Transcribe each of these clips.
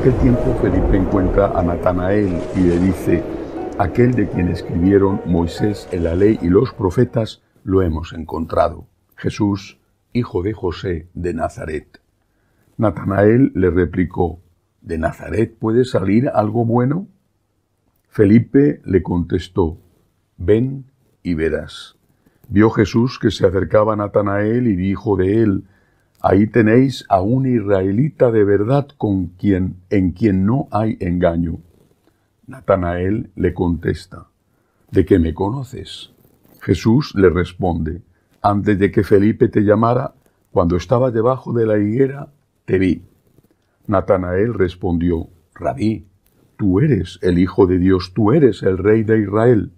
aquel tiempo Felipe encuentra a Natanael y le dice, aquel de quien escribieron Moisés en la ley y los profetas, lo hemos encontrado, Jesús, hijo de José de Nazaret. Natanael le replicó, ¿de Nazaret puede salir algo bueno? Felipe le contestó, ven y verás. Vio Jesús que se acercaba a Natanael y dijo de él, Ahí tenéis a un israelita de verdad con quien, en quien no hay engaño. Natanael le contesta, ¿de qué me conoces? Jesús le responde, antes de que Felipe te llamara, cuando estaba debajo de la higuera, te vi. Natanael respondió, Rabí, tú eres el Hijo de Dios, tú eres el Rey de Israel.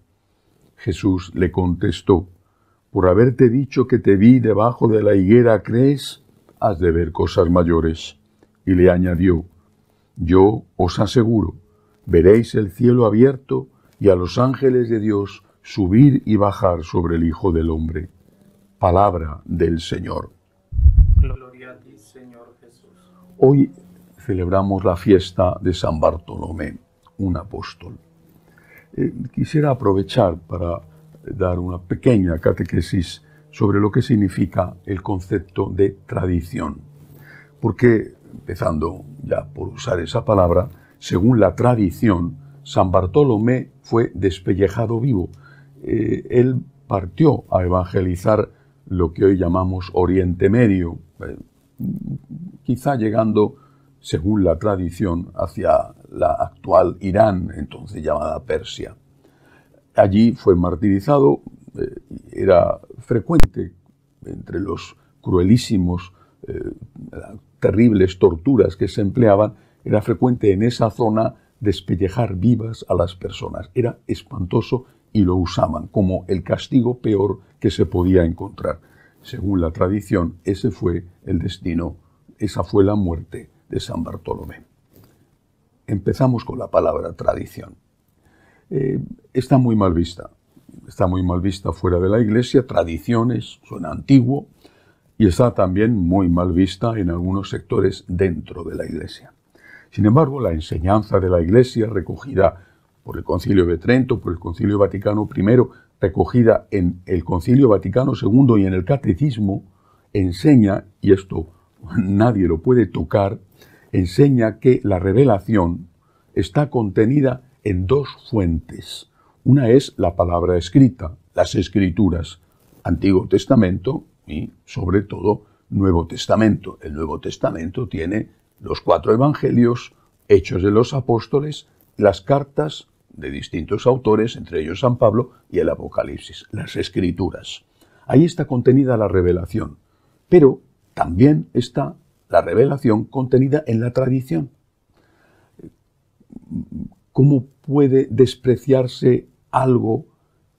Jesús le contestó, por haberte dicho que te vi debajo de la higuera, ¿crees? Has de ver cosas mayores. Y le añadió, yo os aseguro, veréis el cielo abierto y a los ángeles de Dios subir y bajar sobre el Hijo del Hombre. Palabra del Señor. Gloria a ti, Señor Jesús. Hoy celebramos la fiesta de San Bartolomé, un apóstol. Eh, quisiera aprovechar para dar una pequeña catequesis sobre lo que significa el concepto de tradición. Porque, empezando ya por usar esa palabra, según la tradición, San Bartolomé fue despellejado vivo. Eh, él partió a evangelizar lo que hoy llamamos Oriente Medio, eh, quizá llegando, según la tradición, hacia la actual Irán, entonces llamada Persia. Allí fue martirizado, eh, era frecuente entre los cruelísimos, eh, terribles torturas que se empleaban, era frecuente en esa zona despellejar vivas a las personas. Era espantoso y lo usaban como el castigo peor que se podía encontrar. Según la tradición, ese fue el destino, esa fue la muerte de San Bartolomé. Empezamos con la palabra tradición. Eh, está muy mal vista está muy mal vista fuera de la iglesia, tradiciones, suena antiguo, y está también muy mal vista en algunos sectores dentro de la iglesia. Sin embargo, la enseñanza de la iglesia recogida por el Concilio de Trento, por el Concilio Vaticano I, recogida en el Concilio Vaticano II y en el Catecismo, enseña, y esto nadie lo puede tocar, enseña que la revelación está contenida en dos fuentes, una es la palabra escrita, las escrituras, Antiguo Testamento y sobre todo Nuevo Testamento. El Nuevo Testamento tiene los cuatro evangelios, Hechos de los Apóstoles, las cartas de distintos autores, entre ellos San Pablo, y el Apocalipsis, las escrituras. Ahí está contenida la revelación, pero también está la revelación contenida en la tradición. ¿Cómo puede despreciarse algo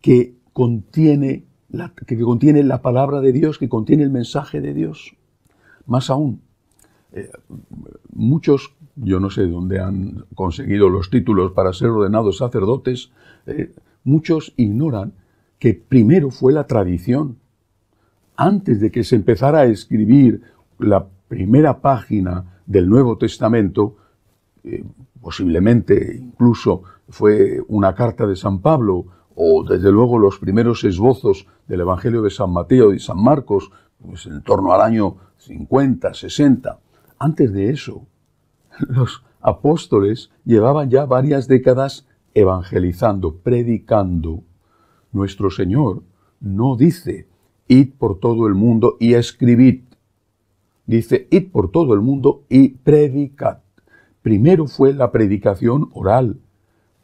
que contiene la, que contiene la palabra de Dios, que contiene el mensaje de Dios. Más aún, eh, muchos, yo no sé dónde han conseguido los títulos para ser ordenados sacerdotes, eh, muchos ignoran que primero fue la tradición. Antes de que se empezara a escribir la primera página del Nuevo Testamento, eh, posiblemente incluso fue una carta de San Pablo o desde luego los primeros esbozos del Evangelio de San Mateo y San Marcos, pues en torno al año 50, 60. Antes de eso, los apóstoles llevaban ya varias décadas evangelizando, predicando. Nuestro Señor no dice, id por todo el mundo y escribid. Dice, id por todo el mundo y predicad. Primero fue la predicación oral,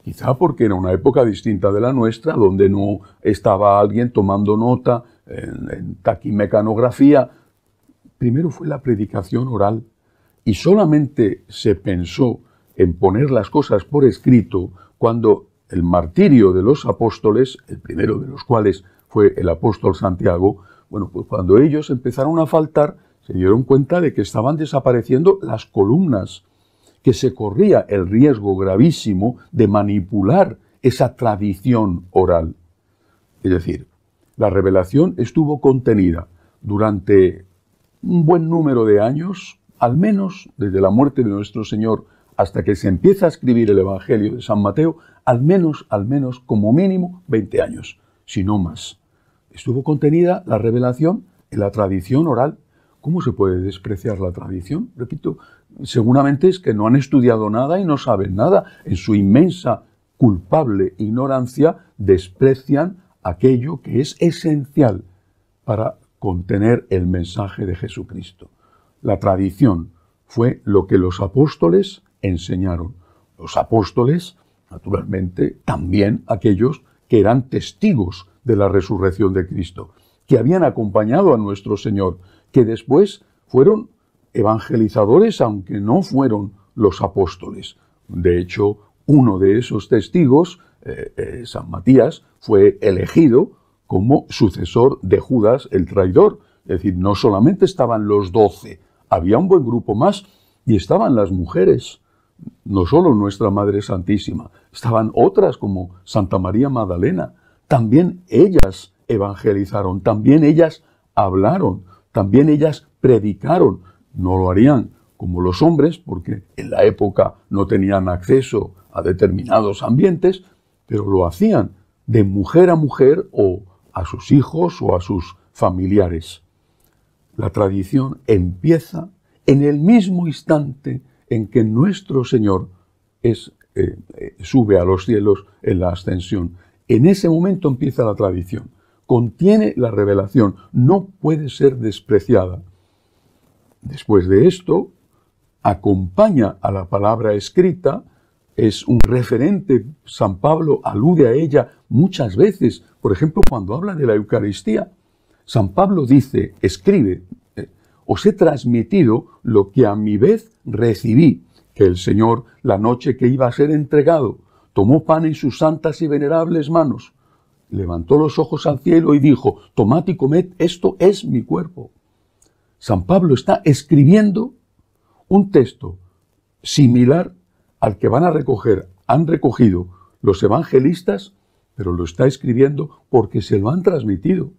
quizá porque era una época distinta de la nuestra, donde no estaba alguien tomando nota en, taquimecanografía. Primero fue la predicación oral y solamente se pensó en poner las cosas por escrito cuando el martirio de los apóstoles, el primero de los cuales fue el apóstol Santiago, bueno, pues cuando ellos empezaron a faltar, se dieron cuenta de que estaban desapareciendo las columnas que se corría el riesgo gravísimo de manipular esa tradición oral. Es decir, la revelación estuvo contenida durante un buen número de años, al menos desde la muerte de nuestro Señor hasta que se empieza a escribir el Evangelio de San Mateo, al menos, al menos, como mínimo, 20 años, si no más. Estuvo contenida la revelación en la tradición oral. ¿Cómo se puede despreciar la tradición? Repito, seguramente es que no han estudiado nada y no saben nada. En su inmensa, culpable ignorancia desprecian aquello que es esencial para contener el mensaje de Jesucristo. La tradición fue lo que los apóstoles enseñaron. Los apóstoles, naturalmente, también aquellos que eran testigos de la resurrección de Cristo, que habían acompañado a nuestro Señor, que después fueron evangelizadores, aunque no fueron los apóstoles. De hecho, uno de esos testigos, eh, eh, San Matías, fue elegido como sucesor de Judas el traidor. Es decir, no solamente estaban los doce, había un buen grupo más y estaban las mujeres, no solo nuestra Madre Santísima, estaban otras como Santa María Magdalena. También ellas evangelizaron, también ellas hablaron, también ellas predicaron. No lo harían como los hombres, porque en la época no tenían acceso a determinados ambientes, pero lo hacían de mujer a mujer o a sus hijos o a sus familiares. La tradición empieza en el mismo instante en que nuestro Señor es, eh, eh, sube a los cielos en la ascensión. En ese momento empieza la tradición. Contiene la revelación, no puede ser despreciada. Después de esto, acompaña a la palabra escrita, es un referente, San Pablo alude a ella muchas veces, por ejemplo, cuando habla de la Eucaristía. San Pablo dice, escribe, os he transmitido lo que a mi vez recibí, que el Señor, la noche que iba a ser entregado, tomó pan en sus santas y venerables manos, levantó los ojos al cielo y dijo, tomad y comed, esto es mi cuerpo. San Pablo está escribiendo un texto similar al que van a recoger, han recogido los evangelistas, pero lo está escribiendo porque se lo han transmitido.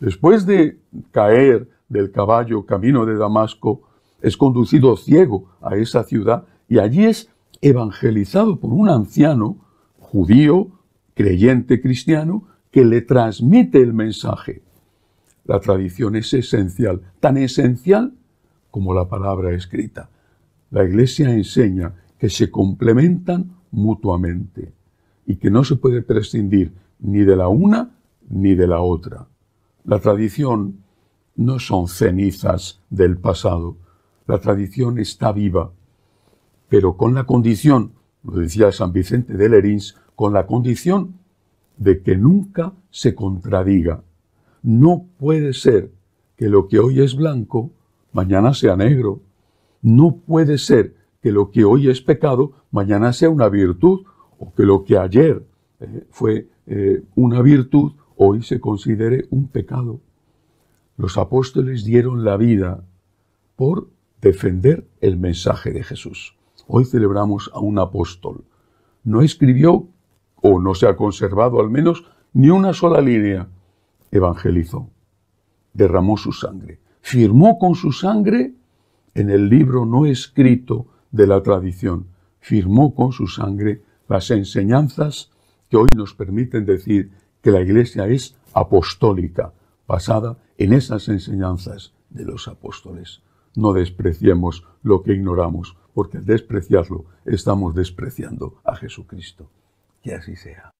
Después de caer del caballo camino de Damasco, es conducido ciego a esa ciudad y allí es evangelizado por un anciano judío, creyente cristiano, que le transmite el mensaje. La tradición es esencial, tan esencial como la palabra escrita. La Iglesia enseña que se complementan mutuamente y que no se puede prescindir ni de la una ni de la otra. La tradición no son cenizas del pasado. La tradición está viva, pero con la condición, lo decía San Vicente de Lerins, con la condición de que nunca se contradiga. No puede ser que lo que hoy es blanco, mañana sea negro. No puede ser que lo que hoy es pecado, mañana sea una virtud, o que lo que ayer eh, fue eh, una virtud, hoy se considere un pecado. Los apóstoles dieron la vida por defender el mensaje de Jesús. Hoy celebramos a un apóstol. No escribió, o no se ha conservado al menos, ni una sola línea. Evangelizó. Derramó su sangre. Firmó con su sangre en el libro no escrito de la tradición. Firmó con su sangre las enseñanzas que hoy nos permiten decir que la Iglesia es apostólica, basada en esas enseñanzas de los apóstoles. No despreciemos lo que ignoramos, porque al despreciarlo estamos despreciando a Jesucristo. Que así sea.